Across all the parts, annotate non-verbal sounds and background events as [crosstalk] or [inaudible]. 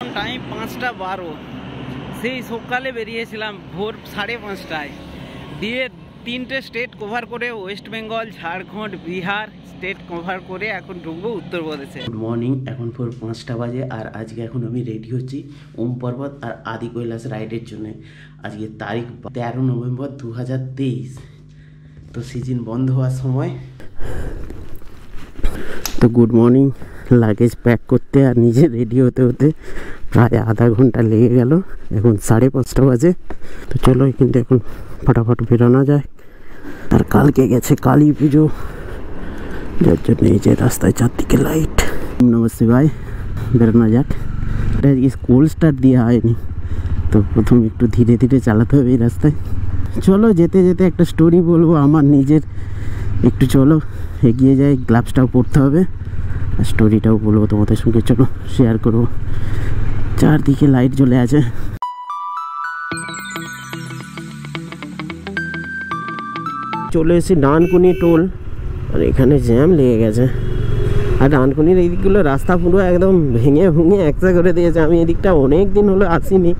Time পাঁচটা বারো। সেই সকালে বেরিয়েছিলাম ভোর সাড়ে পাঁচটায়। দিয়ে তিনটে স্টেট কভার করে ওয়েস্ট বেঙ্গল ঝাড়খণ্ড বিহার স্টেট কভার করে এখন ঢুকবো উত্তরপ্রদেশে। গুড মর্নিং এখন ভোর পাঁচটা বাজে আর আজকে এখন আমি রেডি হচ্ছি ওম পর্বত আর আদি কৈলাস রাইডের জন্য। আজকে তারিখ তেরো নভেম্বর দু হাজার তেইশ। তো সিজন বন্ধ হওয়ার সময়। তো গুড মর্নিং লাগেজ প্যাক করতে আর নিজে রেডি হতে হতে প্রায় আধা ঘণ্টা লেগে গেল। এখন সাড়ে পাঁচটা বাজে। তো চলো কিন্তু এখন ফটাফট বেরোনো যায়। আর কালকে গেছে কালী পুজো। যার জন্য এই যে রাস্তায় চারদিকে লাইট নমস্তে ভাই বেরোনো যাক। এটা স্কুল স্টার্ট দেওয়া হয়নি। তো প্রথম একটু ধীরে ধীরে চালাতে হবে এই রাস্তায়। চলো যেতে যেতে একটা স্টোরি বলব আমার নিজের। একটু চলো, এগিয়ে যাই গ্লাভসটাও পরতে হবে। স্টোরিটাও বলব তোমাদের সঙ্গে, চলো শেয়ার করব। চারদিকে লাইট জ্বলে আছে। চলে এসেছি ডানকুনি টোল আর এখানে জ্যাম লেগে গেছে। আর ডানকুনির এই দিকগুলো রাস্তা পুরো একদম ভেঙে ভুঙে একসা করে দিয়েছে। আমি এদিকটা অনেক দিন হলো আসিনি।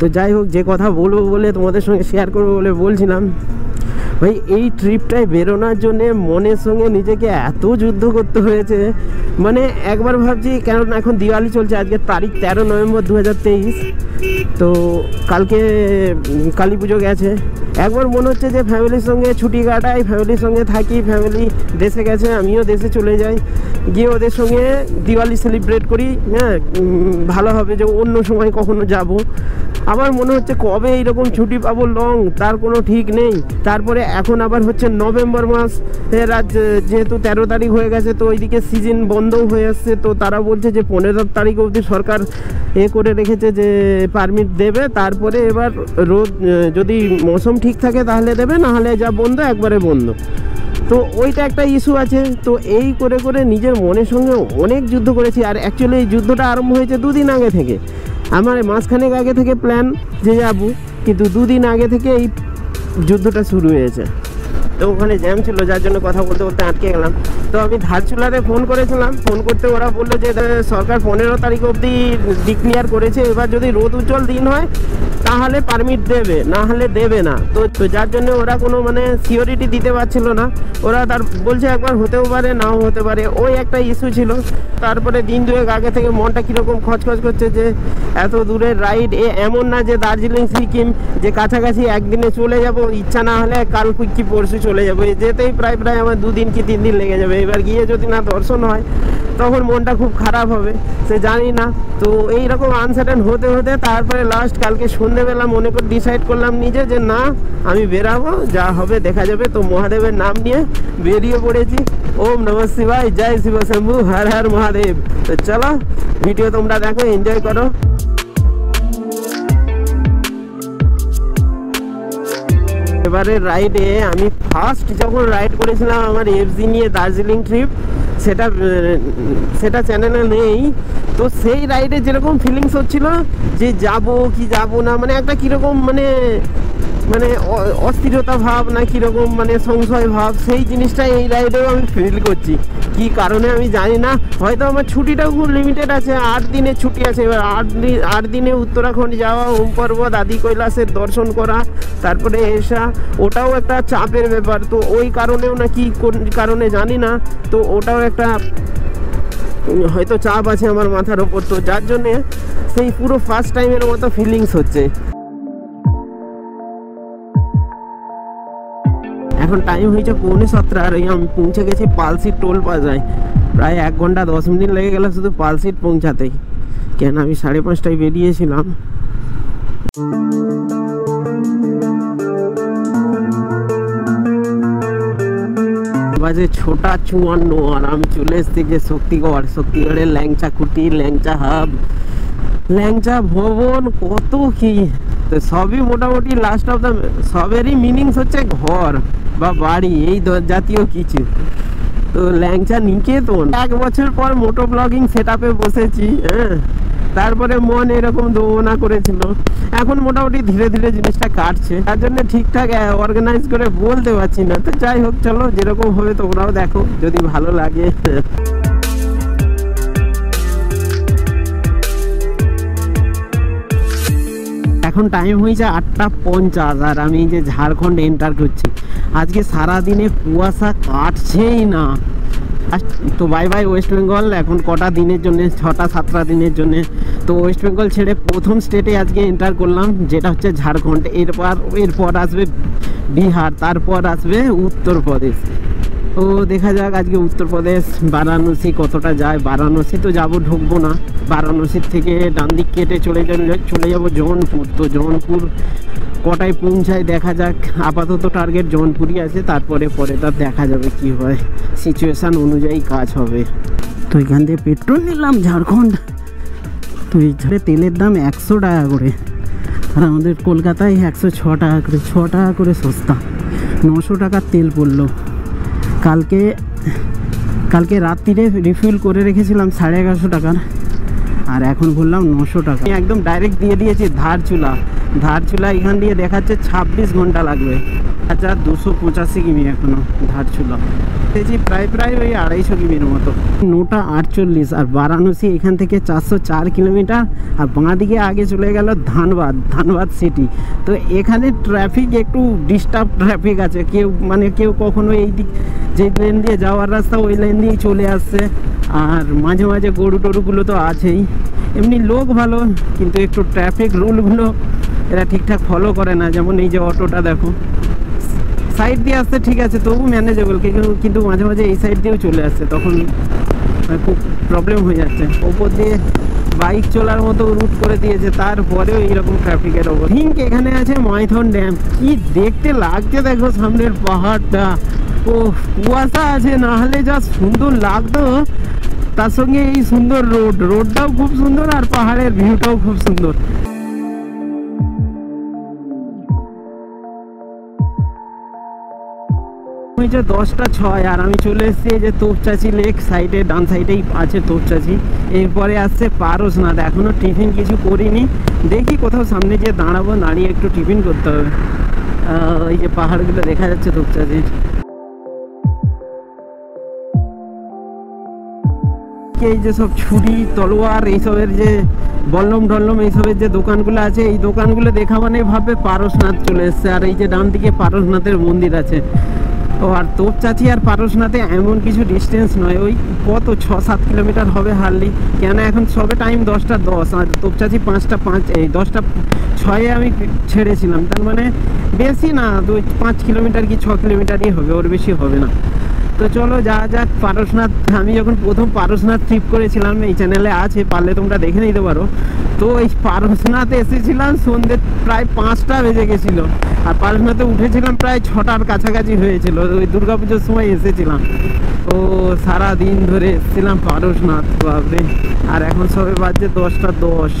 তো যাই হোক, যে কথা বলব বলে তোমাদের সঙ্গে শেয়ার করব বলে বলছিলাম। ভাই, এই ট্রিপটায় বেরোনোর জন্যে মনের সঙ্গে নিজেকে এত যুদ্ধ করতে হয়েছে। মানে একবার ভাবছি কেন এখন দিওয়ালি চলছে, আজকে তারিখ তেরো নভেম্বর দু হাজার তেইশ। তো কালকে কালী পুজো গেছে। একবার মনে হচ্ছে যে ফ্যামিলির সঙ্গে ছুটি কাটাই ফ্যামিলির সঙ্গে থাকি ফ্যামিলি দেশে গেছে, আমিও দেশে চলে যাই। গিয়ে ওদের সঙ্গে দিওয়ালি সেলিব্রেট করি হ্যাঁ ভালো হবে যে অন্য সময় কখনো যাব। আবার মনে হচ্ছে কবে এইরকম ছুটি পাবো লং, তার কোনো ঠিক নেই। তারপরে এখন আবার হচ্ছে নভেম্বর মাস এর আজ যেহেতু তেরো তারিখ হয়ে গেছে, তো ওইদিকে সিজন বন্ধও হয়ে আসছে, তো তারা বলছে যে পনেরো তারিখ অবধি সরকার এ করে রেখেছে যে পারমিট দেবে, তারপরে এবার রোদ যদি মৌসুম ঠিক থাকে তাহলে দেবে, নাহলে যা বন্ধ একবারে বন্ধ। তো ওইটা একটা ইস্যু আছে, তো এই করে করে নিজের মনের সঙ্গে অনেক যুদ্ধ করেছি, আর অ্যাকচুয়ালি এই যুদ্ধটা আরম্ভ হয়েছে দুদিন আগে থেকে। আমার মাঝখানেক আগে থেকে প্ল্যান যে যাব, কিন্তু দুদিন আগে থেকে এই যুদ্ধটা শুরু হয়েছে। তো ওখানে জ্যাম ছিল, যার জন্য কথা বলতে বলতে আটকে গেলাম। তো আমি ধারচুলাতে ফোন করেছিলাম। ফোন করতে ওরা বলল যে সরকার পনেরো তারিখ অবধি ডিক্লিয়ার করেছে। এবার যদি রোদ উজ্জ্বল দিন হয় তাহলে পারমিট দেবে না হলে দেবে না। তো তো যার জন্য ওরা কোনো মানে সিওরিটি দিতে পারছিল না। ওরা তার বলছে একবার হতেও পারে, নাও হতে পারে। ওই একটা ইস্যু ছিল। তারপরে দিন দুয়েক আগে থেকে মনটা কীরকম খচখচ করছে যে, এত দূরের রাইড এ এমন না যে দার্জিলিং, সিকিম, যে কাছাকাছি একদিনে চলে যাব। ইচ্ছা না হলে কাল কি পরশু চলে যাব। যেতেই প্রায় প্রায় আমার দুদিন কি, তিন দিন লেগে যাবে। এবার গিয়ে যদি না দর্শন হয়, তখন মনটা খুব খারাপ হবে। সে জানি না। তো এই রকম আনসার্টেন হতে হতে তারপরে লাস্ট কালকে সন্ধেবেলা মনে করে ডিসাইড করলাম নিজে যে না, আমি বেরাবো, যা হবে দেখা যাবে। তো মহাদেবের নাম নিয়ে বেরিয়ে পড়েছি। ওম নম শিবায়, জয় শিব শম্ভু, হর হর মহাদেব। তো চলো ভিডিও তোমরা দেখো এনজয় করো। এবারে রাইডে আমি ফার্স্ট যখন রাইড করেছিলাম আমার এফজি নিয়ে দার্জিলিং ট্রিপ সেটা সেটা চ্যানেলে নেই। তো সেই রাইডে যেরকম ফিলিংস হচ্ছিল যে যাব কি যাব না মানে একটা কীরকম মানে মানে অস্থিরতা ভাব না কীরকম মানে সংশয় ভাব, সেই জিনিসটা এই রাইডেও আমি ফিল করছি। কি কারণে আমি জানি না, হয়তো আমার ছুটিটাও খুব লিমিটেড আছে, আট দিনের ছুটি আছে, এবার আট দিন আট দিনে উত্তরাখণ্ড যাওয়া, ওম পর্বত, আদি কৈলাসের দর্শন করা, তারপরে এসা, ওটাও একটা চাপের ব্যাপার, তো ওই কারণেও না কি কোন, কারণে জানি না, তো ওটাও একটা হয়তো চাপ আছে আমার মাথার ওপর তো, যার জন্যে সেই পুরো ফার্স্ট টাইমের মতো ফিলিংস হচ্ছে। এখন টাইম হয়েছে পৌনে সাতটা, আর আমি পৌঁছে গেছি পালসিট টোল প্লাজায় প্রায় এক ঘণ্টা দশ মিনিট লেগে গেল শুধু পালসিট পৌঁছাতেই। কেন আমি সাড়ে পাঁচটায় বেরিয়েছিলাম। বাজে ছোটা চুয়ান্ন, আর আমি চলে এসেছি যে শক্তিগড়। শক্তিগড়ের ল্যাংচা কুটি, ল্যাংচা হাব, ল্যাংচা ভবন, কত কি? তো সবই মোটামুটি লাস্ট অফ দ্য সবেরই মিনিংস হচ্ছে ঘর বা বাড়ি, এই জাতীয় কিছু। তো ল্যাংচা নিকেতন। এক বছর পর মোটো ব্লগিং সেট বসেছি হ্যাঁ। তারপরে মন এরকম দোমনা করেছিল। এখন মোটামুটি ধীরে ধীরে জিনিসটা কাটছে। তার জন্য ঠিকঠাক অর্গানাইজ করে বলতে পারছি না। তো যাই হোক, চলো, যেরকম হবে তোমরাও দেখো, যদি ভালো লাগে। এখন টাইম হয়েছে আটটা পঞ্চাশ, আর আমি যে ঝাড়খণ্ড এন্টার করছি। আজকে সারাদিনে কুয়াশা কাটছেই না। তো বাই বাই ওয়েস্ট বেঙ্গল এখন কটা দিনের জন্য? ছটা, সাতটা দিনের জন্য? তো ওয়েস্ট বেঙ্গল ছেড়ে প্রথম স্টেটে আজকে এন্টার করলাম, যেটা হচ্ছে ঝাড়খণ্ড এরপর এরপর আসবে বিহার, তারপর আসবে উত্তরপ্রদেশ। তো দেখা যাক আজকে উত্তরপ্রদেশ, বারাণসী কতটা যায়। বারাণসী তো যাব, ঢুকবো না। বারাণসীর থেকে ডান দিক কেটে চলে চলে যাব জৌনপুর। তো জৌনপুর কটায় পৌঁছায় দেখা যাক। আপাতত টার্গেট জৌনপুরই আছে, তারপরে পরে তার দেখা যাবে কি হয়। সিচুয়েশান অনুযায়ী কাজ হবে। তো এখান থেকে পেট্রোল নিলাম ঝাড়খণ্ড তো তেলের দাম একশো টাকা করে। আর আমাদের কলকাতায় একশো ছ টাকা করে, ছ টাকা করে সস্তা। নশো টাকার তেল পড়ল। কালকে কালকে রাত্রিরে রিফিল করে রেখেছিলাম সাড়ে এগারোশো টাকার। আর এখন বললাম নশো টাকা। একদম ডাইরেক্ট দিয়ে দিয়েছি ধার চুলা। ধার চুলা এখান দিয়ে দেখাচ্ছে ছাব্বিশ ঘণ্টা লাগবে। আচ্ছা দুশো পঁচাশি কিমি এখনও ধারচুলা দেখছি প্রায় প্রায় ওই আড়াইশো কিমির মতো। নটা আটচল্লিশ আর বারাণসী এখান থেকে চারশো চার কিলোমিটার আর বাঁ দিকে আগে চলে গেল ধানবাদ ধানবাদ সিটি তো এখানে ট্রাফিক একটু ডিস্টার্ব ট্রাফিক আছে। কেউ মানে কেউ কখনো এই দিক যে লেন দিয়ে যাওয়ার রাস্তা ওই লেন দিয়েই চলে আসছে। আর মাঝে মাঝে গরু টরুগুলো তো আছেই। এমনি লোক ভালো, কিন্তু একটু ট্রাফিক রুলগুলো এরা ঠিকঠাক ফলো করে না। যেমন এই যে অটোটা দেখো। সাইড দিয়ে আসতে ঠিক আছে তবু ম্যানেজেবল কিন্তু মাঝে মাঝে এই সাইড দিয়েও চলে আসছে তখন মানে খুব প্রবলেম হয়ে যাচ্ছে। ওপর দিয়ে বাইক চলার মতো রুট করে দিয়েছে, তারপরেও এইরকম ট্রাফিকের ওপর থিঙ্ক এখানে আছে মাইথন ড্যাম কি দেখতে লাগছে দেখো সামনের পাহাড়টা। ও কুয়াশা আছে, না হলে যা সুন্দর লাগতো। তার সঙ্গে এই সুন্দর রোড রোডটাও খুব সুন্দর আর পাহাড়ের ভিউটাও খুব সুন্দর। হয়েছে দশটা ছয়, আর আমি চলে এসেছি যে তোপচাচি লেক সাইডে, ডান সাইডেই আছে তোপচাচি। এরপরে আসছে পারসনাথ এখনও টিফিন কিছু করিনি। দেখি কোথাও সামনে গিয়ে দাঁড়াবো, দাঁড়িয়ে একটু টিফিন করতে হবে। এই যে পাহাড়গুলো দেখা যাচ্ছে তোপচাচির। এই যে সব ছুরি, তলোয়ার, এইসবের যে বল্লম টল্লম, এইসবের যে দোকানগুলো আছে, এই দোকানগুলো দেখা মানে ভাবে পারসনাথ চলে এসছে। আর এই যে ডান দিকে পারসনাথের মন্দির আছে। ও, আর তোপচাচি আর পারসনাতে এমন কিছু ডিস্টেন্স নয়। ওই কত ছ সাত কিলোমিটার হবে হারলি। কেন এখন সবে টাইম দশটা দশ, আর তোপচাচি পাঁচটা পাঁচ এই দশটা ছয়ে আমি ছেড়েছিলাম। তার মানে বেশি না, দুই পাঁচ কিলোমিটার কি ছ কিলোমিটারই হবে, ওর বেশি হবে না। তো চলো যা যাক, পারসনাথ, আমি যখন প্রথম পারসনাথ ট্রিপ করেছিলাম এই চ্যানেলে আছে পারলে তোমরা দেখে নিতে পারো। তো এই পারসনাথে এসেছিলাম সন্ধ্যে প্রায় পাঁচটা বেজে গেছিল। আর পারসনাথে উঠেছিলাম প্রায় ছটার কাছাকাছি হয়েছিল ওই দুর্গাপুজোর সময় এসেছিলাম। ও সারা দিন ধরে এসেছিলাম পারসনাথ, বাপরে। আর এখন সবে বাজছে দশটা দশ।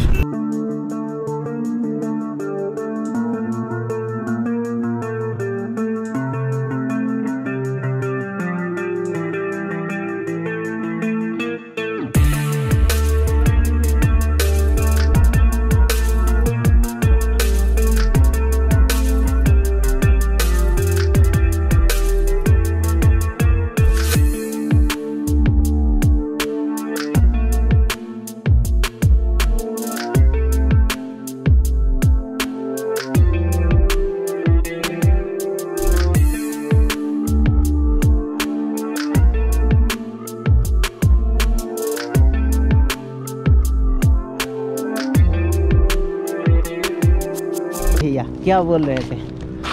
क्या बोल रहे थे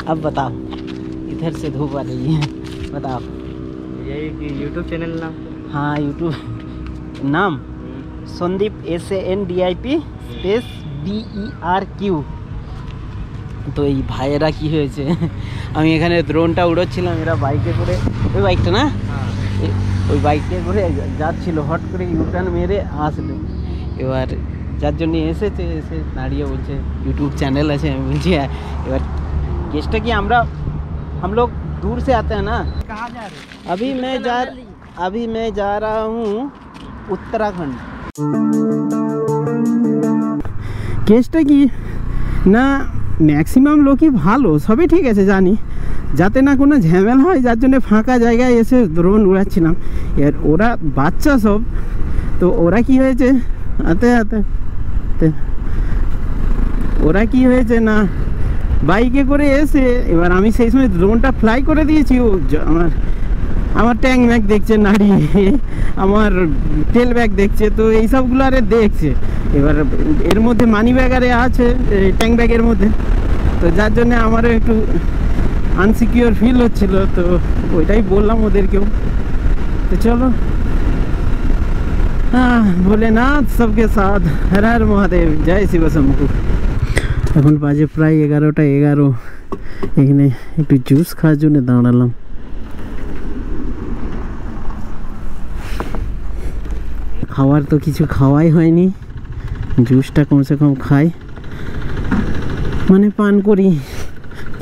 अब बताओ इधर से धूप आ रही है बताओ यही कि यूट्यूब चैनल नाम हाँ यूट्यूब नाम Sandeep S A N D I P space B E R Q তো এই ভাইয়েরা কি হয়েছে আমি এখানে ড্রোনটা উড়োচ্ছিলাম এরা বাইকে করে ওই বাইকটা না এ- ওই বাইকে করে যাচ্ছিল হট করে ইউটার্ন মেরে আসলো এবার যার জন্য এসেছে এসে দাঁড়িয়ে বলছে ইউটিউব চ্যানেল আছে। আমি বলছি হ্যাঁ, এবার কেসটা কি আমরা हम দূর সে আতে आते না ना? যা जा रहे अभी मैं जा উত্তরাখণ্ড কেসটা কি? না ম্যাক্সিমাম লোকই ভালো সবই ঠিক আছে জানি যাতে না কোনো ঝ্যামেল হয় যার জন্য ফাঁকা জায়গায় এসে ড্রোন উড়াচ্ছিলাম এর ওরা বাচ্চা সব তো ওরা কি হয়েছে আতে আতে আতে। ওরা কি হয়েছে না? বাইকে করে এসে, এবার আমি সেই সময় ড্রোনটা ফ্লাই করে দিয়েছি। ও আমার আমার ট্যাঙ্ক ব্যাগ দেখছে নাড়িয়ে আমার তেল ব্যাগ দেখছে, তো এইসবগুলো আরে দেখছে। এবার এর মধ্যে মানি ব্যাগ আরে আছে ট্যাঙ্ক ব্যাগের মধ্যে। তো যার জন্য আমারও একটু আনসিকিওর ফিল হচ্ছিল, তো ওইটাই বললাম ওদেরকেও। তো চলো। হ্যাঁ ভোলেনাথ সবকে সাথ হর হর মহাদেব জয় শিব শম্ভু এখন বাজে প্রায় এগারোটা এগারো এখানে একটু জুস খাওয়ার জন্য দাঁড়ালাম খাওয়ার তো কিছু খাওয়াই হয়নি জুসটা কমসে কম খাই মানে পান করি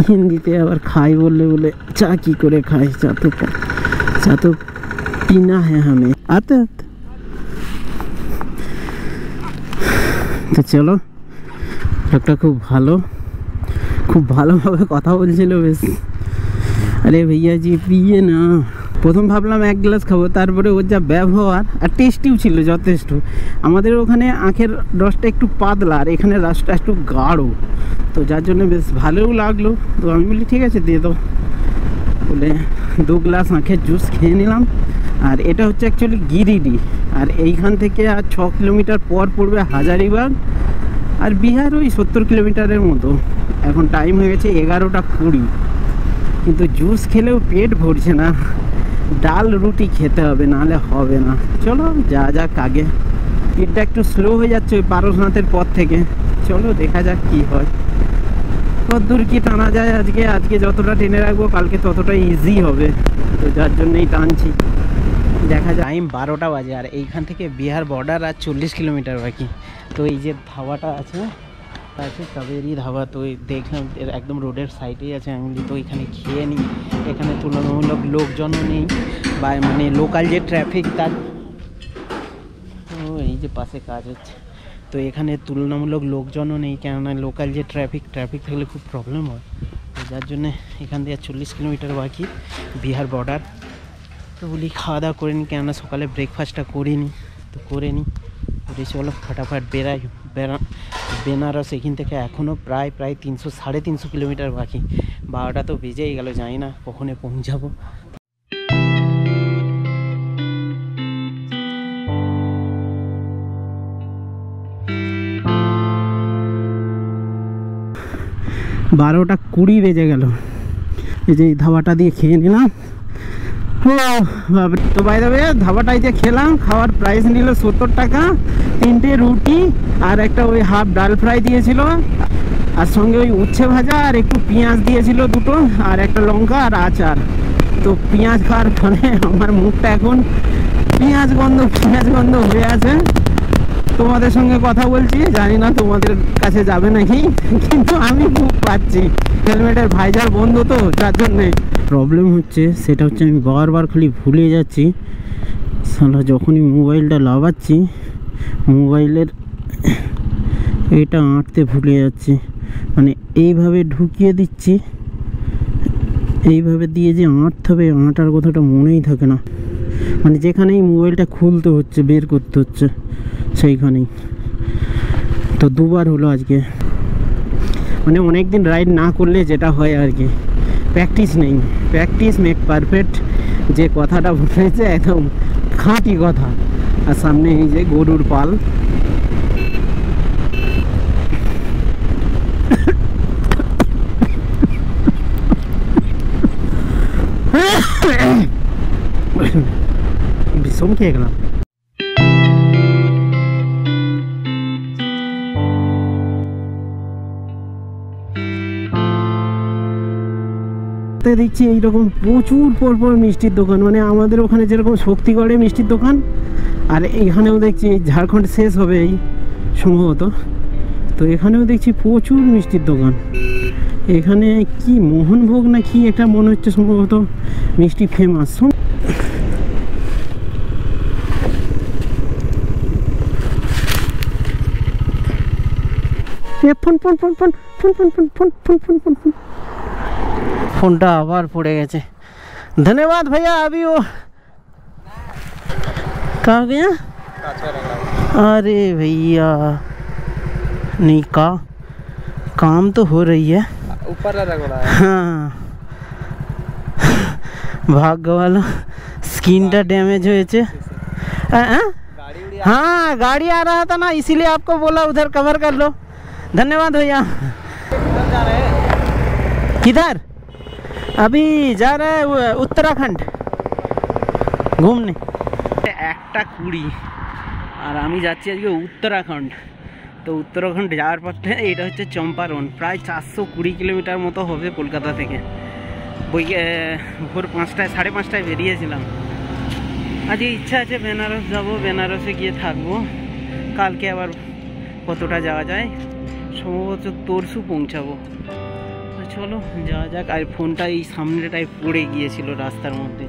হিন্দিতে আবার খাই বললে বলে চা কি করে খাই চা তো পা- চা তো পিনা হ্যাঁ হামে আতে আতে তো চলো লোকটা খুব ভালো, খুব ভালোভাবে কথা বলছিল বেশ। আরে ভাইয়া জি পিয়ে না। প্রথম ভাবলাম এক গ্লাস খাব, তারপরে ওর যা ব্যবহার আর টেস্টিও ছিল, যথেষ্ট। আমাদের ওখানে আখের রসটা একটু পাতলা আর এখানে রসটা একটু গাঢ়। তো যার জন্য বেশ ভালোও লাগল। তো আমি বলি, ঠিক আছে, দিয়ে দাও। বলে দু গ্লাস আখের জুস খেয়ে নিলাম। আর এটা হচ্ছে অ্যাকচুয়ালি গিরিডি। আর এইখান থেকে আর ছ কিলোমিটার পর পড়বে হাজারিবাগ আর বিহার ওই সত্তর কিলোমিটারের মতো। এখন টাইম হয়ে গেছে এগারোটা কুড়ি। কিন্তু জুস খেলেও পেট ভরছে না। ডাল, রুটি খেতে হবে, নাহলে হবে না। চলো, যা যাক আগে। স্পিডটা একটু স্লো হয়ে যাচ্ছে ওই পারসনাথের পর থেকে। চলো, দেখা যাক কি হয়। কত দূর কি টানা যায় আজকে? আজকে যতটা টেনে রাখব, কালকে ততটা ইজি হবে। তো যার জন্যই টানছি। দেখা যায় টাইম বারোটা বাজে আর এইখান থেকে বিহার বর্ডার আর চল্লিশ কিলোমিটার বাকি। তো এই যে ধাবাটা আছে আছে কাবেরি ধাবা, তো দেখলাম একদম রোডের সাইডেই আছে আমি তো এখানে খেয়ে নিই। এখানে তুলনামূলক লোকজনও নেই, বা মানে লোকাল যে ট্রাফিক তার। ও, এই যে পাশে কাজ হচ্ছে। তো এখানে তুলনামূলক লোকজনও নেই, কেননা লোকাল যে ট্রাফিক ট্রাফিক থাকলে খুব প্রবলেম হয়। যার জন্যে এখান থেকে চল্লিশ কিলোমিটার বাকি বিহার বর্ডার। তো বলি, খাওয়া দাওয়া করে নিই কেননা সকালে ব্রেকফাস্টটা করিনি তো করে নিই করে চলো ফটাফট বেরাই বেরা বেনারস এখান থেকে এখনও প্রায় প্রায় তিনশো, সাড়ে তিনশো কিলোমিটার বাকি। বারোটা তো বেজেই গেল, জানি না কখনে পৌঁছাবো। বারোটা কুড়ি বেজে গেল। এই যে এই ধাবাটা দিয়ে খেয়ে নিলাম। তো বাই দেবে ধাবাটাই যে খেলাম, খাওয়ার প্রাইস নিল সত্তর টাকা, তিনটে রুটি আর একটা ওই হাফ ডাল ফ্রাই দিয়েছিল, আর সঙ্গে ওই উচ্ছে ভাজা আর একটু পেঁয়াজ দিয়েছিল দুটো, আর একটা লঙ্কা আর আচার। তো পেঁয়াজ খাওয়ার ফলে আমার মুখটা এখন পেঁয়াজ গন্ধ পেঁয়াজ গন্ধ হয়ে আছে। তোমাদের সঙ্গে কথা বলছি, জানি না তোমাদের কাছে যাবে নাকি, কিন্তু আমি খুব পাচ্ছি। হেলমেটের ভাইজার বন্ধু তো, যার জন্যে। প্রবলেম হচ্ছে, সেটা হচ্ছে আমি বারবার খালি ভুলে যাচ্ছি। সালা যখনই মোবাইলটা লাগাচ্ছি, মোবাইলের এটা আঁটতে ভুলে যাচ্ছি। মানে এইভাবে ঢুকিয়ে দিচ্ছি, এইভাবে দিয়ে যে আঁটতে হবে, আঁটার কথাটা মনেই থাকে না। মানে যেখানেই মোবাইলটা খুলতে হচ্ছে, বের করতে হচ্ছে, সেইখানেই। তো দুবার হলো আজকে। মানে অনেক দিন রাইড না করলে যেটা হয় আর কি। প্র্যাকটিস নেই প্র্যাকটিস মেক পারফেক্ট যে কথাটা বলেছে একদম খাঁটি কথা আর সামনে এই যে গরুর পাল বিষম খেয়ে গেলাম তো দেখছি এইরকম প্রচুর পরপর মিষ্টির দোকান মানে আমাদের ওখানে যেরকম শক্তিগড়ে মিষ্টির দোকান আর এখানেও দেখছি ঝাড়খণ্ড শেষ হবে এই সম্ভবত তো এখানেও দেখছি প্রচুর মিষ্টির দোকান এখানে কি মোহনভোগ না কি একটা মনে হচ্ছে সম্ভবত মিষ্টি famous phone phone phone phone phone phone phone phone phone phone phone ফোনটা আবার পড়ে গেছে ধন্যবাদ भैया अभी वो कहाँ गया अरे भैया नहीं का काम तो हो रही है ऊपर रगड़ा হ্যাঁ ভাগ্যভালো স্কিনটা ড্যামেজ হয়েছে হ্যাঁ হ্যাঁ? गाड़ी उड़ी हाँ गाड़ी आ रहा था ना इसीलिए आपको बोला उधर कवर कर लो धन्यवाद भैया जा रहे हैं किधर अभी जा रहा है वो उत्तराखंड घूमने একটা কুড়ি আর আমি যাচ্ছি আজকে উত্তরাখণ্ড তো উত্তরাখণ্ড যাওয়ার পথে এটা হচ্ছে চম্পারন প্রায় চারশো কুড়ি কিলোমিটার মতো হবে কলকাতা থেকে বই ভোর পাঁচটায় সাড়ে পাঁচটায় বেরিয়েছিলাম আজকে ইচ্ছা আছে বেনারস যাব বেনারসে গিয়ে থাকবো কালকে আবার কতটা যাওয়া যায় সম্ভবত তরসু পৌঁছাবো তো চলো, যাওয়া যাক। আর ফোনটা এই সামনেটায় পড়ে গিয়েছিল রাস্তার মধ্যে।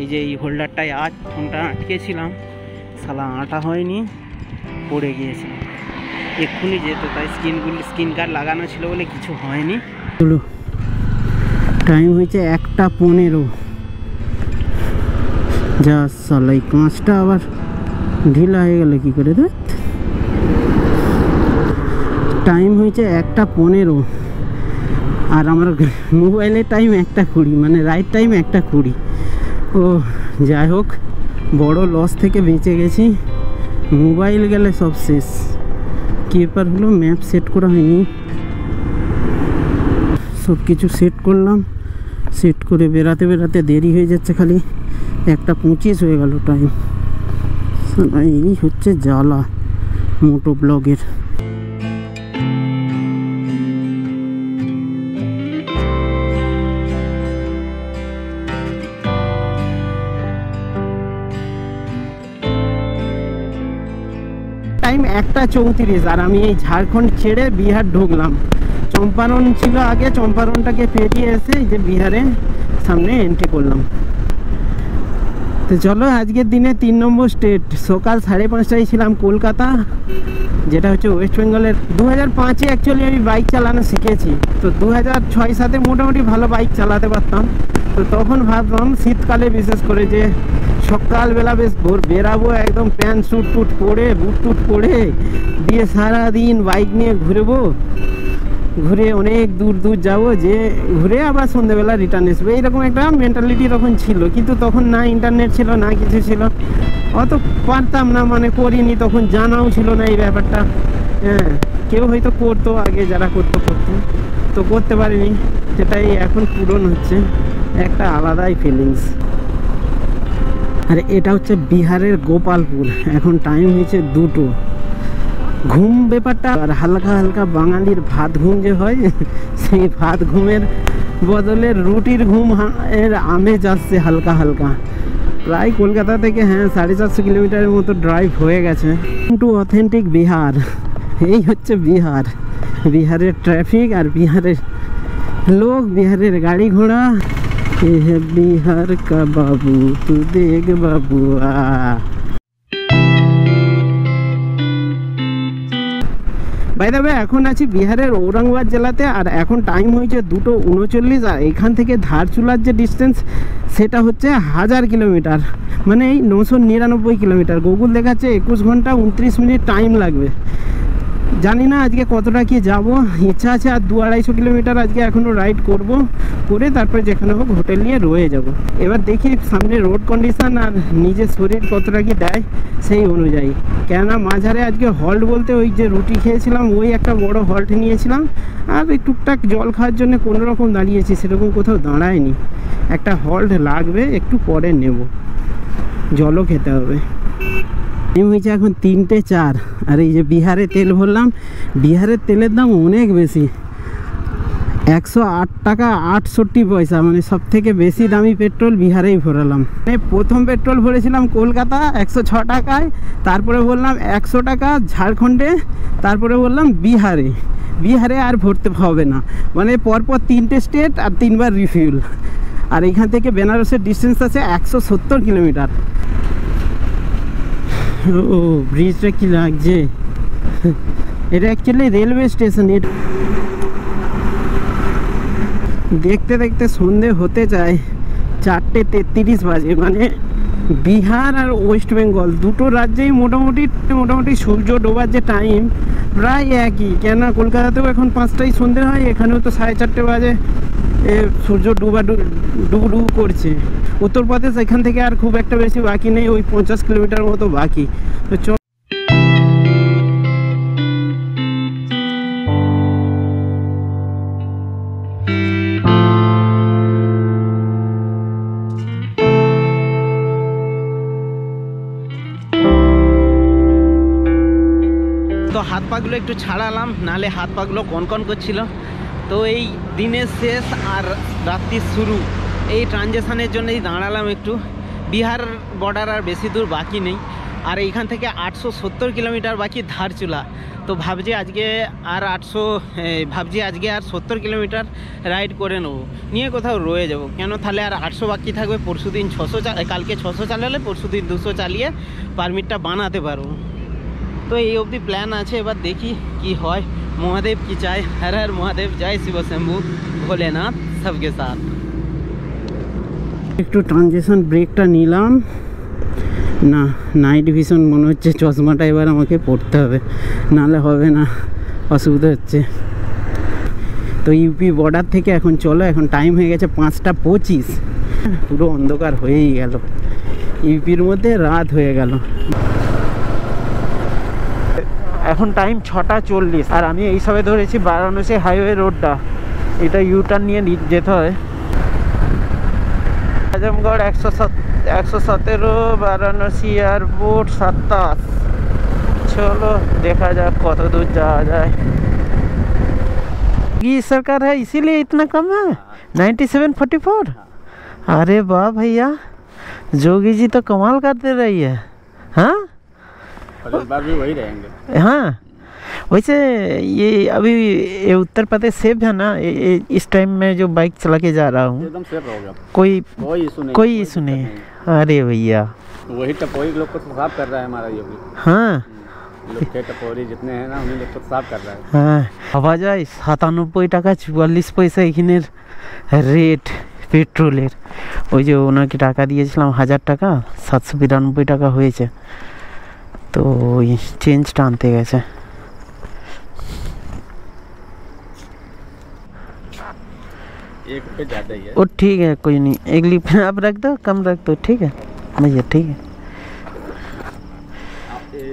এই যে এই হোল্ডারটায় আজ ফোনটা আটকেছিলাম। সালা আটা হয়নি, পড়ে গিয়েছিল এক্ষুনি যেত, তাই স্ক্রিনগুলো, স্ক্রিন কার্ড লাগানো ছিল বলে কিছু হয়নি। চলো টাইম হয়েছে একটা পনেরো। যা সালাই কাঁচটা আবার ঢিলা হয়ে গেল কি করে দেখ? টাইম হয়েছে একটা পনেরো। আর আমার মোবাইলের টাইম একটা কুড়ি মানে রাইট টাইম একটা কুড়ি। ও, যাই হোক, বড় লস থেকে বেঁচে গেছি। মোবাইল গেলে সব শেষ। কি হলো? ম্যাপ সেট করা হয়নি। সব কিছু সেট করলাম। সেট করে বেরাতে বেরাতে দেরি হয়ে যাচ্ছে খালি। একটা পঁচিশ হয়ে গেল টাইম এই হচ্ছে জ্বালা। মোটো ব্লগের টাইম চৌত্রিশ, আর আমি এই ঝাড়খণ্ড ছেড়ে বিহার ঢুকলাম। চম্পারণ ছিল আগে, চম্পারণটাকে পেরিয়ে এসে যে বিহারে সামনে এন্ট্রি করলাম। তো চলো, আজকের দিনে তিন নম্বর স্টেট সকাল সাড়ে পাঁচটায় ছিলাম কলকাতা, যেটা হচ্ছে ওয়েস্ট বেঙ্গলের দু হাজার পাঁচে অ্যাকচুয়ালি আমি বাইক চালানো শিখেছি। তো দু হাজার ছয় সাতে মোটামুটি ভালো বাইক চালাতে পারতাম। তো তখন ভাবলাম শীতকালে বিশেষ করে যে সকালবেলা বেশ ভোর বেরাবো, একদম প্যান্ট, স্যুট টুট পরে, বুট টুট পরে, দিয়ে সারাদিন বাইক নিয়ে ঘুরবো। ঘুরে অনেক দূর দূর যাব, যে ঘুরে আবার সন্ধ্যেবেলা রিটার্ন আসবে। এইরকম একটা মেন্টালিটি তখন ছিল, কিন্তু তখন না ইন্টারনেট ছিল, না কিছু ছিল। অত পারতাম না মানে করিনি, তখন জানাও ছিল না এই ব্যাপারটা। হ্যাঁ কেউ হয়তো করতো আগে, যারা করতো করতো। তো করতে পারিনি, সেটাই এখন পূরণ হচ্ছে। একটা আলাদাই ফিলিংস আর এটা হচ্ছে বিহারের গোপালপুর। এখন টাইম হয়েছে দুটো। ঘুম ব্যাপারটা, আর হালকা হালকা বাঙালির ভাত ঘুম যে হয়, সেই ভাত ঘুমের বদলে রুটির ঘুম এর আমেজ আসছে হালকা হালকা। প্রায় কলকাতা থেকে হ্যাঁ সাড়ে চারশো কিলোমিটারের মতো ড্রাইভ হয়ে গেছে। To authentic Bihar. এই হচ্ছে বিহার। বিহারের ট্রাফিক আর বিহারের লোক, বিহারের গাড়ি ঘোড়া। হে বিহার কা বাবু তু দেখ বাবু আ বাই এখন আছি বিহারের ঔরঙ্গাবাদ জেলাতে, আর এখন টাইম হয়েছে দুটো উনচল্লিশ, আর এখান থেকে ধারচুলার যে ডিস্টেন্স সেটা হচ্ছে হাজার কিলোমিটার মানে এই নশো নিরানব্বই কিলোমিটার। গুগল দেখাচ্ছে একুশ ঘণ্টা উনত্রিশ মিনিট টাইম লাগবে। জানি না আজকে কতটা কি যাব। ইচ্ছা আছে আর দু আড়াইশো কিলোমিটার আজকে এখনও রাইড করব। করে তারপরে যেখানে হোক হোটেল নিয়ে রয়ে যাব। এবার দেখি সামনে রোড কন্ডিশন আর নিজের শরীর কতটা কি দেয় সেই অনুযায়ী। কেননা মাঝারে আজকে হল্ট বলতে ওই যে রুটি খেয়েছিলাম, ওই একটা বড় হল্ট নিয়েছিলাম। আর ওই টুকটাক জল খাওয়ার জন্য কোনো রকম দাঁড়িয়েছি, সেরকম কোথাও দাঁড়ায়নি। একটা হল্ট লাগবে, একটু পরে নেব। জলও খেতে হবে। টাইম হয়েছে এখন তিনটে চার। আর এই যে বিহারে তেল ভরলাম বিহারের তেলের দাম অনেক বেশি। একশো আট টাকা আটষট্টি পয়সা মানে সব থেকে বেশি দামি পেট্রোল বিহারেই ভরালাম। মানে প্রথম পেট্রোল ভরেছিলাম কলকাতা একশো ছ টাকায়, তারপরে বললাম একশো টাকা ঝাড়খণ্ডে, তারপরে বললাম বিহারে। বিহারে আর ভরতে হবে না। মানে পরপর তিনটে স্টেট আর তিনবার রিফিউল। আর এখান থেকে বেনারসের ডিস্টেন্স আছে একশো সত্তর কিলোমিটার। ও ব্রিজটা কি লাগছে? এটা অ্যাকচুয়ালি রেলওয়ে স্টেশন এটা দেখতে দেখতে সন্ধে হতে যায়, চারটে তেত্রিশ বাজে। মানে বিহার আর ওয়েস্ট বেঙ্গল, দুটো রাজ্যেই মোটামুটি মোটামুটি সূর্য ডোবার যে টাইম প্রায় একই। কেন কলকাতাতেও এখন পাঁচটাই সন্ধে হয়, এখানেও তো সাড়ে চারটে বাজে। সূর্য ডুবা ডু- ডুবু ডুবু করছে। উত্তরপ্রদেশ এখান থেকে আর খুব একটা বেশি বাকি নেই, ওই পঞ্চাশ কিলোমিটার মতো বাকি। তো চ তো হাত পাগুলো একটু ছাড়ালাম নালে হাত পাগুলো কনকন করছিল। তো এই দিনের শেষ আর রাত্রির শুরু। এই ট্রানজেকশানের জন্যই দাঁড়ালাম একটু। বিহার বর্ডার আর বেশি দূর বাকি নেই। আর এইখান থেকে আটশো সত্তর কিলোমিটার বাকি ধারচুলা। তো ভাবছি আজকে আর আটশো ভাবছি আজকে আর সত্তর কিলোমিটার রাইড করে নেব। নিয়ে কোথাও রয়ে যাব। কেন তাহলে আর আটশো বাকি থাকবে, পরশু দিন ছশো কালকে ছশো চালালে পরশু দিন দুশো চালিয়ে পারমিটটা বানাতে পারব। তো এই অবধি প্ল্যান আছে, এবার দেখি কি হয়। মহাদেব কি চায় হর হর মহাদেব জয় শিব শম্ভু ভোলেনাথ সবকে সাথ একটু ট্রানজেকশন ব্রেকটা নিলাম। না নাইট ভিশন মনে হচ্ছে চশমাটা এবার আমাকে পড়তে হবে, নাহলে হবে না, অসুবিধা হচ্ছে। তো ইউপি বর্ডার থেকে এখন চলো, এখন টাইম হয়ে গেছে পাঁচটা পঁচিশ। পুরো অন্ধকার হয়েই গেল। ইউপির মধ্যে রাত হয়ে গেল। এখন টাইম ছটা চল্লিশ আর আমি এই সবে ধরেছি বারাণসী হাইওয়ে রোডটা এটা ইউ টার্ন নিয়ে যেতে হয় আজমগড় একশো একশো সতেরো বারাণসী এয়ারপোর্ট 27 চলো দেখা যাক কত দূর যাওয়া যায় কি সরকার है इसीलिए इतना कम है नाइन्टी सेवन फोर्टी फोर अरे वाह भैया जोगी जी तो कमाल करते रहिए रही हाँ और इस बार भी वही रहेंगे हाँ वैसे ये अभी ये उत्तर प्रदेश सेफ है ना ये, ये इस टाइम में जो बाइक चला के जा रहा हूँ एकदम सेफ रहोगे आप कोई कोई इशू नहीं कोई इशू नहीं अरे भैया वही टपोरी लोग को तो साफ कर रहा है हमारा योगी हाँ लोग के टपोरी जितने हैं ना उन्हीं लोग को साफ कर रहा है হ্যাঁ ভাবা যায় সাতানব্বই টাকা চুয়াল্লিশ পয়সা এখানের রেট পেট্রোলের ওই যে ওনাকে টাকা দিয়েছিলাম হাজার টাকা সাতশো বিরানব্বই টাকা হয়েছে तो ये चेंज टानते गए थे वो ठीक है कोई नहीं। एक पे [laughs] आप रख दो कम रख दो ठीक है? भैया ठीक है।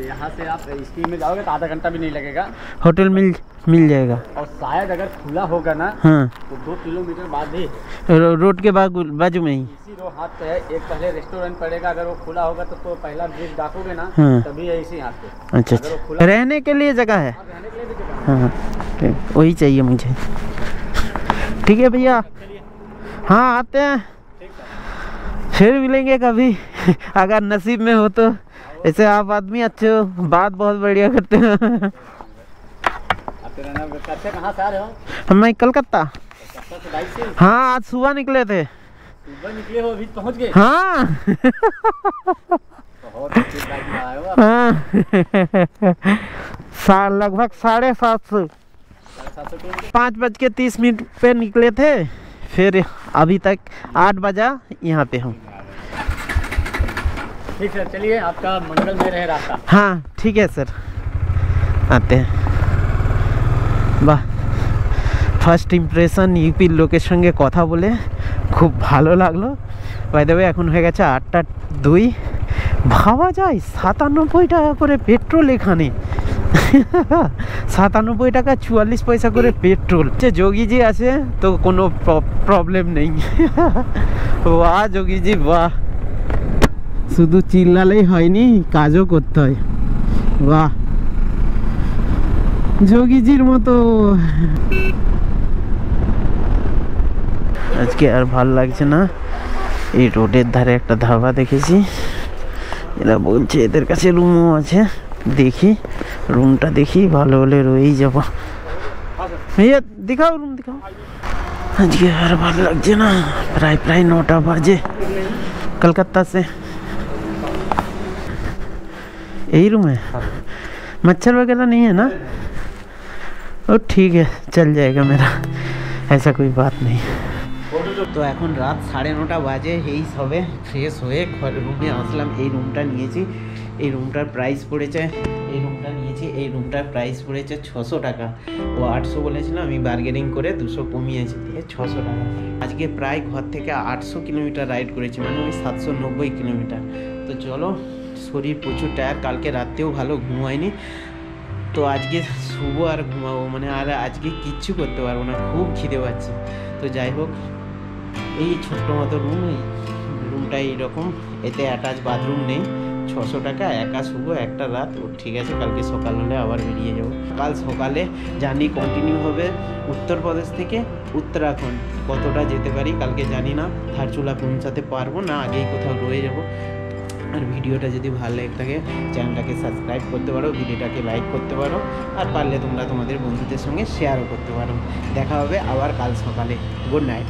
यहाँ से आप स्कीम में जाओगे तो आधा घंटा भी नहीं लगेगा। होटल मिल मिल जाएगा। और शायद अगर खुला होगा ना हाँ। तो दो किलोमीटर बाद ही। रो, रोड के बाजू बाजू में ही। इसी रो हाथ पे है। एक पहले रेस्टोरेंट पड़ेगा अगर वो खुला होगा तो, तो पहला ब्रिज डाकोगे ना हाँ। तभी है इसी हाथ पे। अच्छा अच्छा। रहने के लिए जगह है। जगह है। हाँ वही चाहिए मुझे। ठीक है भैया। हाँ आते हैं। फिर मिलेंगे कभी। [laughs] अगर नसीब में हो तो। ऐसे आप आदमी अच्छे हो बात बहुत बढ़िया करते हैं। [laughs] कहाँ से आ रहे हो हम मैं कलकत्ता। हाँ आज सुबह निकले थे। सुबह निकले हो। अभी पहुँच गए हाँ। हो लगभग साढ़े सात सौ पाँच बज के तीस मिनट पे निकले थे। फिर अभी तक आठ बजा यहाँ पे हूँ ठीक है चलिए आपका मंगल में रहे रास्ता। हाँ ठीक है सर। आते हैं। বাহ ফার্স্ট ইমপ্রেশন ইউপির লোকের সঙ্গে কথা বলে খুব ভালো লাগল। বাই দেবে এখন হয়ে গেছে আটটা দুই। ভাবা যায়, সাতানব্বই টাকা করে পেট্রোল এখানে। সাতানব্বই টাকা চুয়াল্লিশ পয়সা করে পেট্রোল যে যোগীজি আছে, তো কোনো প্রবলেম নেই। বাহ, যোগীজি, বাহ। শুধু চিল্লালেই হয়নি, কাজও করতে হয়। বাহ। যোগীজির মতো আজকে আর ভাল লাগছে না এই রোডের ধারে একটা ধাবা দেখেছি এরা বলছে এদের কাছে রুমও আছে দেখি রুমটা দেখি ভালো হলে রয়েই যাবো भैया दिखाओ रूम दिखाओ আজকে আর ভালো লাগছে না প্রায় প্রায় নটা বাজে कलकत्ता से यही रूम है मच्छर वगैरह नहीं है ना ओ ठीक है चल जाएगा मेरा ऐसा कोई बात नहीं তো এখন রাত সাড়ে নটা বাজে এই সবে ফ্রেশ হয়ে ঘরে রুমে আসলাম এই রুমটা নিয়েছি এই রুমটার প্রাইস পড়েছে এই রুমটা নিয়েছি এই রুমটার প্রাইস পড়েছে ছশো টাকা ও আটশো বলেছিল আমি বার্গেনিং করে দুশো কমিয়েছি দিয়ে ছশো টাকা আজকে প্রায় ঘর থেকে আটশো কিলোমিটার রাইড করেছি মানে ওই সাতশো নব্বই কিলোমিটার তো চলো শরীর প্রচুর টায়ার কালকে রাতেও ভালো ঘুমায়নি তো আজকে শুভ আর ঘুমাবো মানে আর আজকে কিচ্ছু করতে পারব না, খুব খিদে পাচ্ছে। তো যাই হোক, এই ছোট্ট মতো রুম এই রুমটা এইরকম, এতে অ্যাটাচ বাথরুম নেই, ছশো টাকা, একা শুভ একটা রাত। ও ঠিক আছে, কালকে সকাল হলে আবার বেরিয়ে যাব। কাল সকালে জার্নি কন্টিনিউ হবে উত্তরপ্রদেশ থেকে উত্তরাখণ্ড। কতটা যেতে পারি কালকে জানি না, ধারচুলা পৌঁছাতে পারব না, আগেই কোথাও রয়ে যাব। আর ভিডিওটা যদি ভালো লেগে থাকে, চ্যানেলটাকে সাবস্ক্রাইব করতে পারো, ভিডিওটাকে লাইক করতে পারো, আর পারলে তোমরা তোমাদের বন্ধুদের সঙ্গে শেয়ারও করতে পারো। দেখা হবে আবার কাল সকালে। Good night.